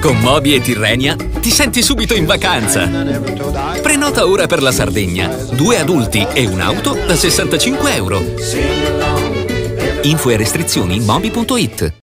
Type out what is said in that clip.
Con Mobi e Tirrenia ti senti subito in vacanza. Prenota ora per la Sardegna. Due adulti e un'auto da 65 euro. Info e restrizioni in mobi.it